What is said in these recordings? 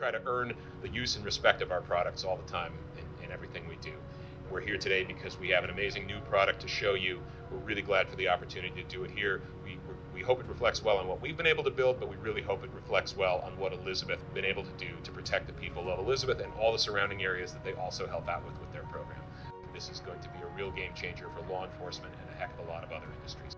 try to earn the use and respect of our products all the time in, in everything we do. We're here today because we have an amazing new product to show you. We're really glad for the opportunity to do it here. We, we hope it reflects well on what we've been able to build, but we really hope it reflects well on what Elizabeth has been able to do to protect the people of Elizabeth and all the surrounding areas that they also help out with with their program. This is going to be a real game changer for law enforcement and a heck of a lot of other industries.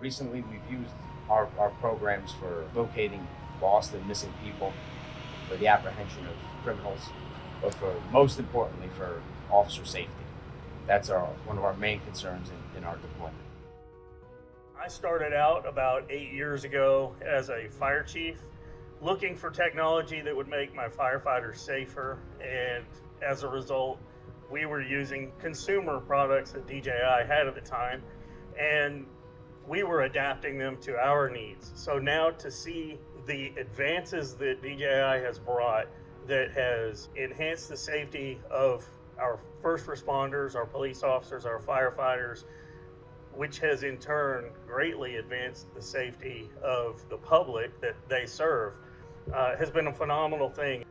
Recently, we've used our, our programs for locating lost and missing people, for the apprehension of criminals, but for most importantly for officer safety. That's our one of our main concerns in, in our deployment. I started out about eight years ago as a fire chief, looking for technology that would make my firefighters safer, and as a result, we were using consumer products that DJI had at the time, and we were adapting them to our needs. So now to see the advances that DJI has brought that has enhanced the safety of our first responders, our police officers, our firefighters, which has in turn greatly advanced the safety of the public that they serve, uh, has been a phenomenal thing.